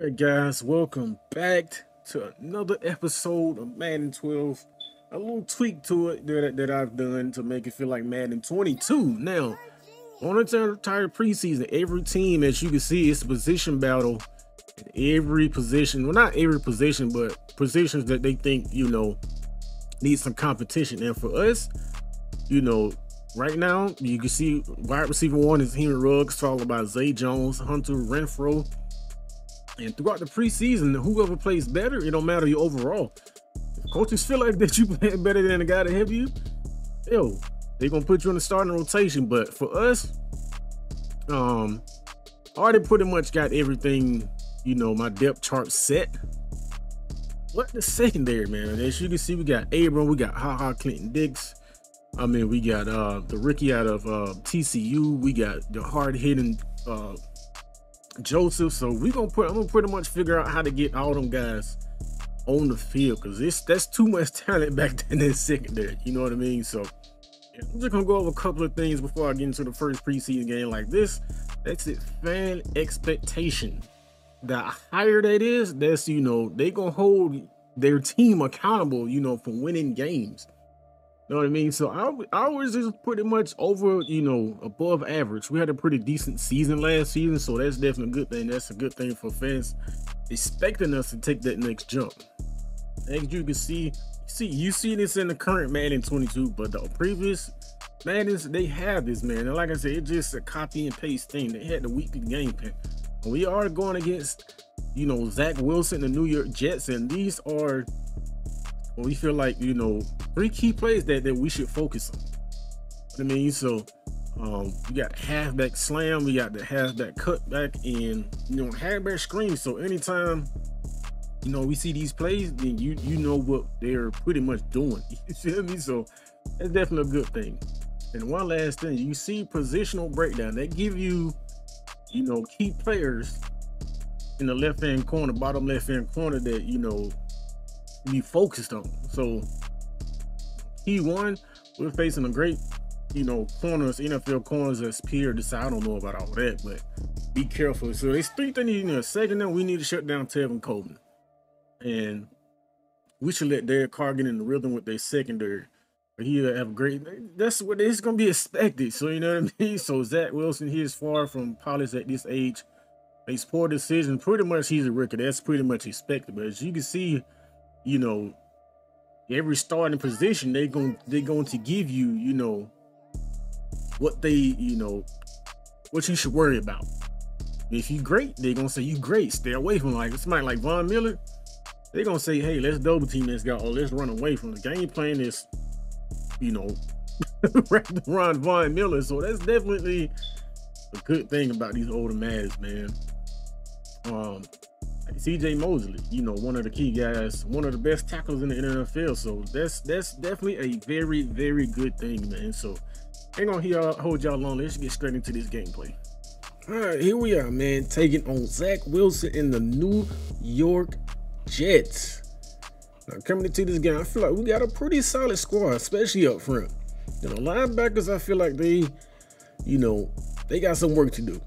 All right, guys, welcome back to another episode of Madden 12. A little tweak to it that, that I've done to make it feel like Madden 22. Now, on the entire preseason, every team, as you can see, it's a position battle. In every position, well, not every position, but positions that they think, you know, need some competition. And for us, you know, right now, you can see wide receiver one is Henry Ruggs, followed by Zay Jones, Hunter Renfrow. And throughout the preseason, whoever plays better, it don't matter your overall. If coaches feel like that you play better than the guy ahead of you, yo, they're gonna put you in the starting rotation. But for us, um, I already pretty much got everything, you know, my depth chart set. What the secondary, man? As you can see, we got Abram, we got Ha Ha Clinton Dix. I mean, we got uh the rookie out of uh TCU, we got the hard hitting uh Joseph. So we gonna put I'm gonna pretty much figure out how to get all them guys on the field because it's that's too much talent back then in secondary. You know what I mean? So I'm just gonna go over a couple of things before I get into the first preseason game like this. That's it, fan expectation the higher that is, that's you know they gonna hold their team accountable, you know, for winning games. You know what I mean? So I, I was just pretty much over, you know, above average. We had a pretty decent season last season, so that's definitely a good thing. That's a good thing for fans expecting us to take that next jump. As you can see, see you see this in the current Madden 22, but the previous Maddens they have this man. And like I said, it's just a copy and paste thing. They had the weekly game plan we are going against, you know, Zach Wilson, the New York Jets, and these are what we feel like, you know, three key plays that, that we should focus on. I mean, so um, we got halfback slam, we got the halfback cutback, and you know, halfback screen. So anytime you know we see these plays, then you you know what they're pretty much doing. You feel me? So that's definitely a good thing. And one last thing, you see positional breakdown. They give you you know, key players in the left hand corner, bottom left hand corner that, you know, be focused on. So key one, we're facing a great, you know, corners, NFL corners as Pierre decide. I don't know about all that, but be careful. So it's three things you know. Second then we need to shut down Tevin Coleman. And we should let Derek Carr get in the rhythm with their secondary but he'll have a great. That's what it's gonna be expected. So you know what I mean. So Zach Wilson, he is far from polished at this age. Makes poor decision. Pretty much, he's a rookie. That's pretty much expected. But as you can see, you know, every starting position they going they're going to give you, you know, what they, you know, what you should worry about. If you great, they're gonna say you great. Stay away from like somebody like Von Miller. They're gonna say, hey, let's double team this guy or let's run away from the game plan is you know, Ron Von Miller. So that's definitely a good thing about these older Mads, man. Um, CJ Mosley, you know, one of the key guys, one of the best tackles in the NFL. So that's that's definitely a very, very good thing, man. So ain't gonna hear, hold y'all long. Let's get straight into this gameplay. All right, here we are, man, taking on Zach Wilson in the New York Jets. Now, coming into this game, I feel like we got a pretty solid squad, especially up front. You know, linebackers, I feel like they, you know, they got some work to do.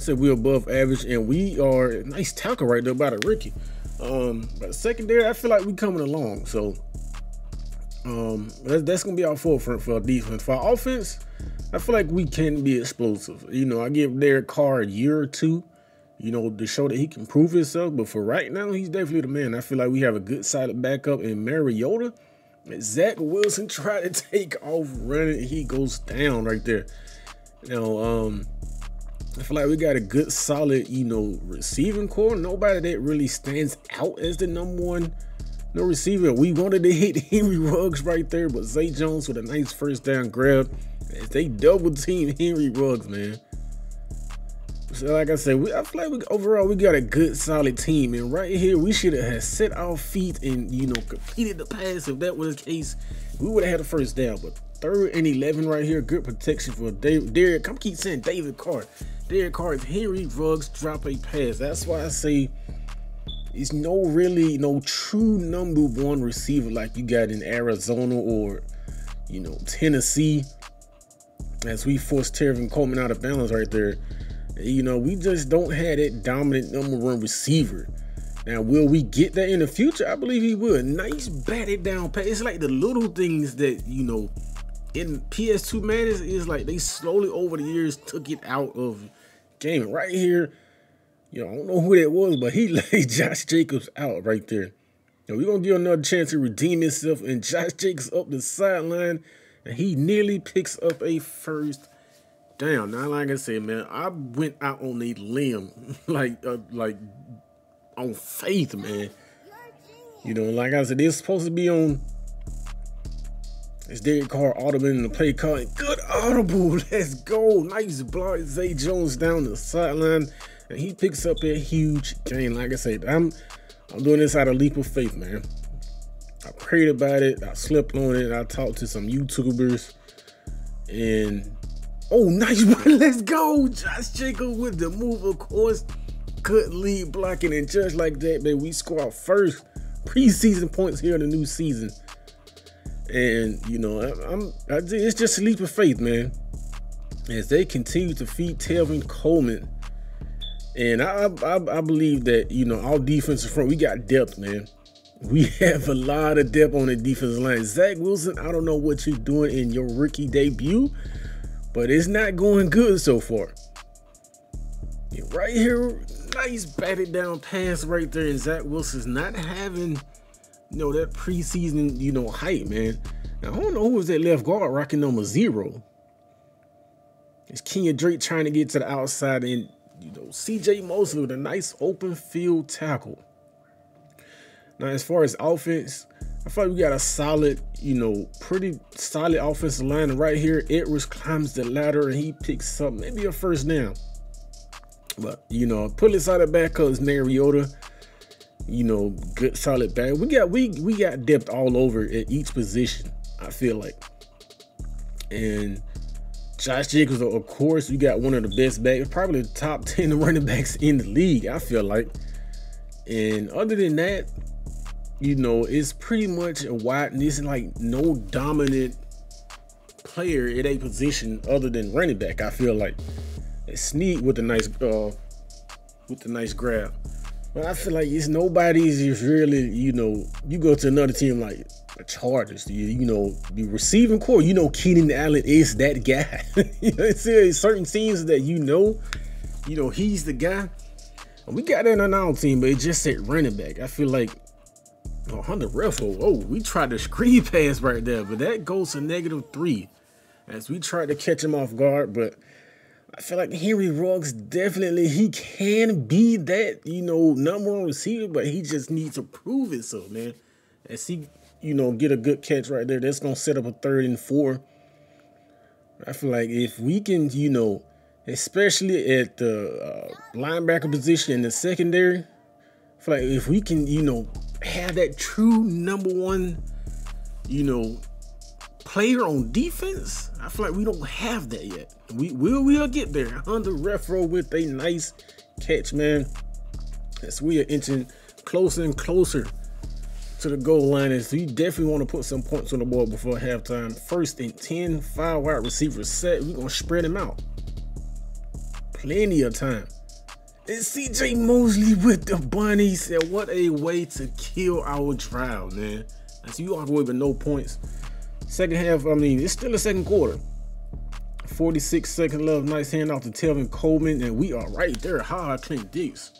So we're above average, and we are nice tackle right there by the Ricky. Um, but secondary, I feel like we coming along. So um, that's, that's gonna be our forefront for our defense. For our offense, I feel like we can be explosive. You know, I give Derek Carr a year or two you know, to show that he can prove himself. But for right now, he's definitely the man. I feel like we have a good solid backup in Mariota. Zach Wilson tried to take off running. He goes down right there. Now, um, I feel like we got a good solid, you know, receiving core. Nobody that really stands out as the number one no receiver. We wanted to hit Henry Ruggs right there, but Zay Jones with a nice first down grab. They double team Henry Ruggs, man. So like I said, we, I feel like we, overall we got a good solid team, and right here we should have set our feet and you know completed the pass. If that was the case, we would have had a first down. But third and eleven right here, good protection for David. Derek, I'm keep saying David Carr. Derek Carr, if Henry Ruggs drop a pass, that's why I say it's no really no true number one receiver like you got in Arizona or you know Tennessee. As we force Tevin Coleman out of balance right there You know, we just don't have that dominant number one receiver. Now, will we get that in the future? I believe he will. Nice batted down pass. It's like the little things that, you know, in PS2 Maddens is like they slowly over the years took it out of gaming. Right here, you know, I don't know who that was, but he laid Josh Jacobs out right there. And we're gonna give another chance to redeem himself, and Josh Jacobs up the sideline, and he nearly picks up a first down. Now, like I said, man, I went out on a limb, like, uh, like on faith, man. You know, like I said, it's supposed to be on it's Derek Carr audible in the play call. Good audible. Let's go. Nice block. Zay Jones down the sideline. And he picks up a huge gain. Like I said, I'm I'm doing this out of leap of faith, man. I prayed about it. I slept on it. I talked to some YouTubers. And oh, nice one. Let's go. Josh Jacob with the move, of course. Good lead blocking. And just like that, man, we score our first preseason points here in the new season. And you know, I, am it's just a leap of faith, man. As they continue to feed Tevin Coleman, and I, I, I believe that you know our defensive front, we got depth, man. We have a lot of depth on the defensive line. Zach Wilson, I don't know what you're doing in your rookie debut, but it's not going good so far. Right here, nice batted down pass right there, and Zach Wilson's not having you know, that preseason, you know, hype, man. Now, I don't know who was that left guard rocking number zero. It's Kenyan Drake trying to get to the outside, and, you know, CJ Mosley with a nice open field tackle. Now, as far as offense, I feel like we got a solid, you know, pretty solid offensive line right here. Edwards climbs the ladder and he picks up maybe a first down. But, you know, pull this out of back because Mariota you know, good solid back. We got we we got depth all over at each position. I feel like, and Josh Jacobs, of course, you got one of the best backs, probably the top ten running backs in the league. I feel like, and other than that, you know, it's pretty much a wide. This like no dominant player at a position other than running back. I feel like. Snead with a nice uh with the nice grab. But I feel like it's nobody's really, you know, you go to another team like the Chargers, you, you know, the receiving core, you know, Keenan Allen is that guy. you know, it's uh, certain teams that you know, you know, he's the guy. And we got that on our team, but it just said running back. I feel like oh, Hunter Renfrow, oh, we tried to screen pass right there, but that goes to negative three as we tried to catch him off guard, but I feel like Henry Ruggs definitely he can be that you know number one receiver, but he just needs to prove it. So man, as he you know get a good catch right there, that's gonna set up a third and four. I feel like if we can you know, especially at the uh, linebacker position in the secondary, I feel like if we can you know have that true number one, you know player on defense, I feel like we don't have that yet. We will we'll get there. Hunter Renfrow with a nice catch, man. As we are inching closer and closer to the goal line, as we definitely want to put some points on the board before halftime. First and 10, five wide receivers set. We're gonna spread them out. Plenty of time. And CJ Mosley with the bunny said, What a way to kill our drive, man. As you walk away with no points. Second half, I mean, it's still a second quarter. 46 second love, nice hand off to Tevin Coleman, and we are right there. Ha, Clint Dix.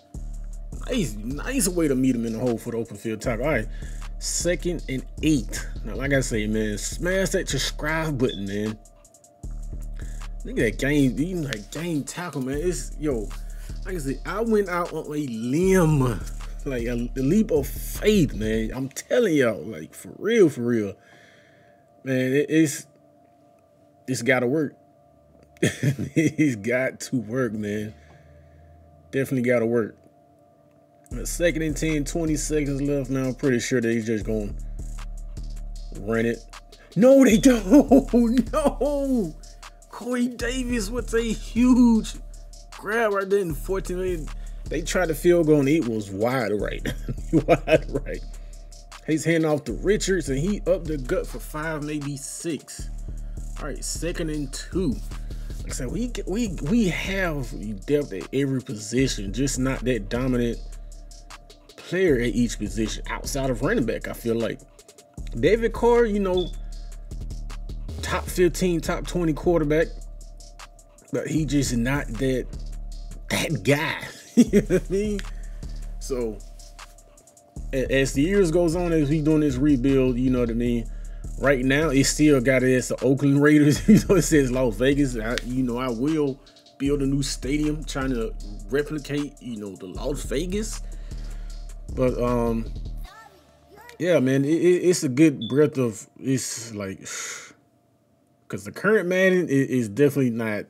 Nice, nice way to meet him in the hole for the open field tackle. All right, second and eight. Now, like I say, man, smash that subscribe button, man. Look at that game, even like game tackle, man. It's yo, like I said, I went out on a limb, like a, a leap of faith, man. I'm telling y'all, like for real, for real man, it, it's it's got to work. He's got to work, man. Definitely got to work. Second and 10, 20 seconds left now. I'm pretty sure he's just going to run it. No, they don't. No. Corey Davis with a huge grab right there in 14. They tried to field goal and it was wide right. wide right. He's handing off to Richards, and he up the gut for five, maybe six. All right, second and two. like I said, we we we have depth at every position, just not that dominant player at each position outside of running back. I feel like David Carr, you know, top 15, top 20 quarterback, but he just not that that guy. you know what I mean? So as the years goes on, as we doing this rebuild, you know what I mean. Right now, it still got it as the Oakland Raiders. you know, it says Las Vegas. I, you know, I will build a new stadium, trying to replicate, you know, the Las Vegas. But um, yeah, man, it, it, it's a good breadth of it's like because the current Madden is, definitely not.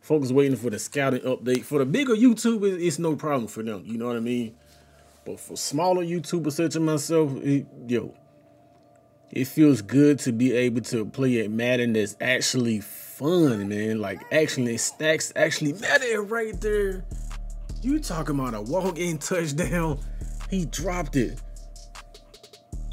Folks waiting for the scouting update. For the bigger YouTube. it's no problem for them. You know what I mean? But for smaller YouTubers such as myself, it, yo, it feels good to be able to play at Madden that's actually fun, man. Like actually stacks actually matter right there. You talking about a walk-in touchdown? He dropped it.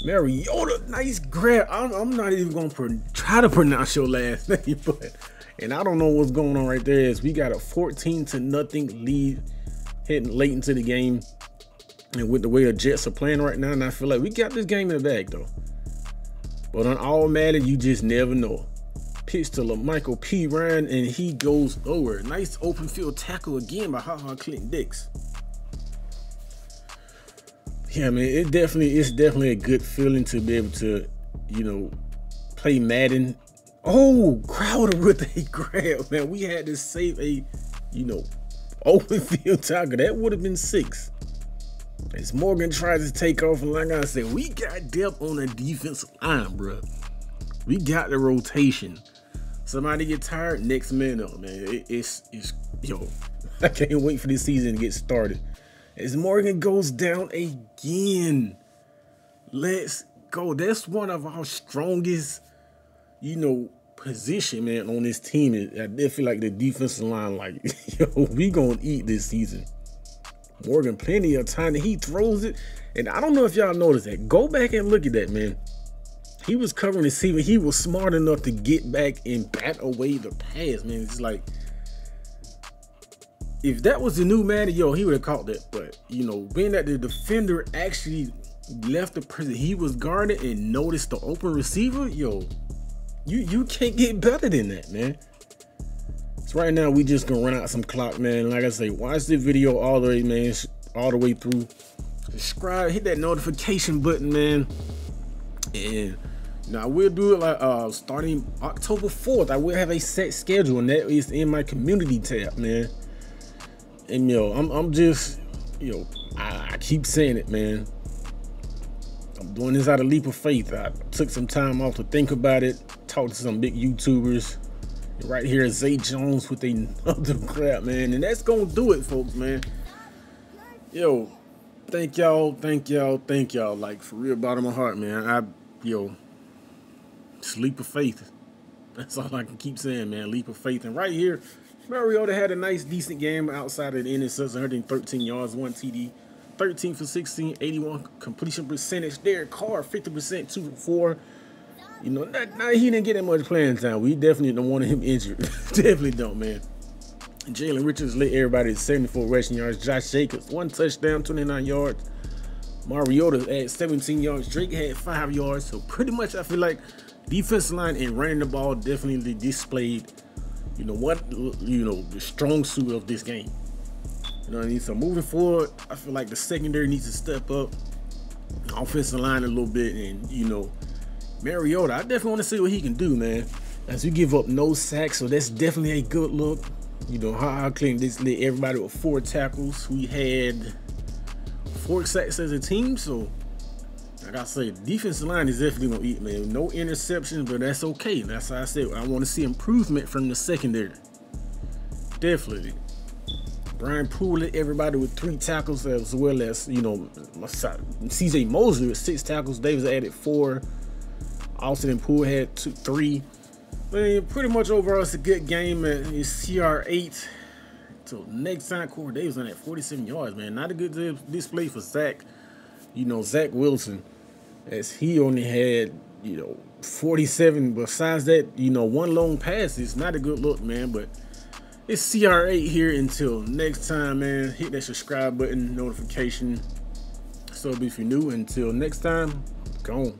Mariota, nice grab. I'm, I'm not even gonna try to pronounce your last name, but and I don't know what's going on right there. Is we got a 14 to nothing lead heading late into the game. And with the way the Jets are playing right now, and I feel like we got this game in the bag though. But on all matter, you just never know. Pitch to Michael P. Ryan, and he goes over. Nice open field tackle again by Ha Ha Clinton Dix. Yeah, man, it definitely it's definitely a good feeling to be able to, you know, play Madden. Oh, Crowder with a grab, man. We had to save a, you know, open field tackle. That would have been six. As Morgan tries to take off, and like I said, we got depth on the defensive line, bro. We got the rotation. Somebody get tired, next man up, man. It, it's it's yo. I can't wait for this season to get started. As Morgan goes down again. Let's go. That's one of our strongest, you know, position, man, on this team. I feel like the defensive line, like, yo, we gonna eat this season. Morgan plenty of time he throws it. And I don't know if y'all noticed that. Go back and look at that, man. He was covering the receiver. He was smart enough to get back and bat away the pass, man. It's like if that was the new Madden, yo, he would have caught that. But you know, being that the defender actually left the prison, he was guarded and noticed the open receiver, yo, you you can't get better than that, man right now we just gonna run out some clock, man. Like I say, watch the video all the way, man, all the way through. Subscribe, hit that notification button, man. And now we'll do it like uh starting October 4th. I will have a set schedule, and that is in my community tab, man. And yo, I'm I'm just yo, I, I keep saying it, man. I'm doing this out of leap of faith. I took some time off to think about it, talk to some big YouTubers, Right here, Zay Jones with another crap, man. And that's gonna do it, folks, man. Yo, thank y'all, thank y'all, thank y'all. Like for real, bottom of my heart, man. I yo, sleep of faith. That's all I can keep saying, man. Leap of faith. And right here, Mariota had a nice, decent game outside of the interception, 113 yards, one TD, 13 for 16, 81 completion percentage. Derek Carr, 50%, 2 for 4. You know, not, not, he didn't get that much playing time. We definitely don't want him injured. definitely don't, man. Jalen Richards led everybody to 74 rushing yards. Josh Jacobs, one touchdown, 29 yards. Mariota at 17 yards. Drake had five yards. So pretty much, I feel like defensive line and running the ball definitely displayed, you know what, you know, the strong suit of this game. You know what I mean? So moving forward, I feel like the secondary needs to step up, offensive line a little bit, and you know, Mariota, I definitely want to see what he can do, man. As you give up no sacks, so that's definitely a good look. You know, how I claim this lit everybody with four tackles. We had four sacks as a team, so like I say, defensive line is definitely gonna eat, man. No interceptions, but that's okay. That's how I said I want to see improvement from the secondary. Definitely. Brian Poole everybody with three tackles as well as, you know, CJ Mosley with six tackles. Davis added four. Austin and Poole had two, three. But pretty much overall, it's a good game. It's CR8. So next time, Corey Davis on at 47 yards, man. Not a good display for Zach. You know, Zach Wilson, as he only had you know, 47. Besides that, you know, one long pass is not a good look, man. But it's CR8 here until next time, man. Hit that subscribe button, notification. So if you're new. Until next time, gone.